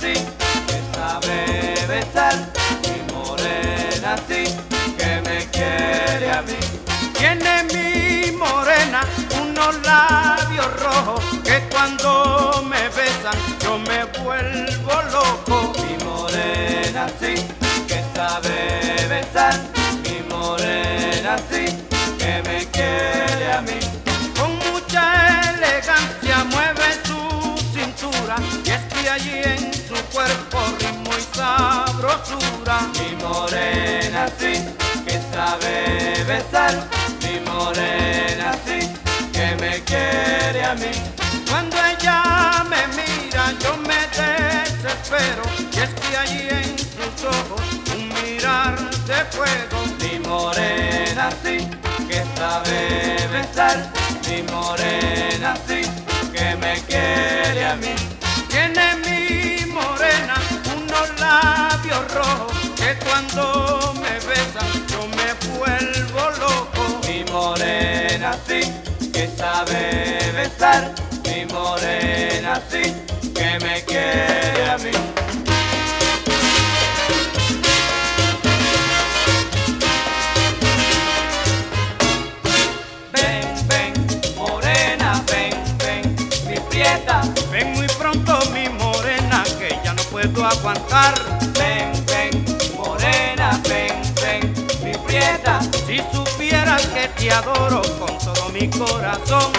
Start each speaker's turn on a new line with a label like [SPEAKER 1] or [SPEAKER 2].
[SPEAKER 1] que sabe besar, mi morena sí, que me quiere a mí.
[SPEAKER 2] Tiene mi morena unos labios rojos que cuando me besan yo me vuelvo loco.
[SPEAKER 1] Mi morena sí, que sabe besar, mi morena sí, que me quiere a mí.
[SPEAKER 2] Con mucha
[SPEAKER 1] morena sí, que sabe besar, mi morena sí, que me quiere a mí.
[SPEAKER 2] Cuando ella me mira yo me desespero y es que allí en sus ojos un mirar de fuego.
[SPEAKER 1] Mi morena sí, que sabe besar, mi morena sí, que me quiere sí, que sabe besar, mi morena sí, que me quiere a mí. Ven, ven, morena, ven, ven, mi prieta.
[SPEAKER 2] Ven muy pronto mi morena que ya no puedo aguantar.
[SPEAKER 1] Ven, ven,
[SPEAKER 2] te adoro con todo mi corazón.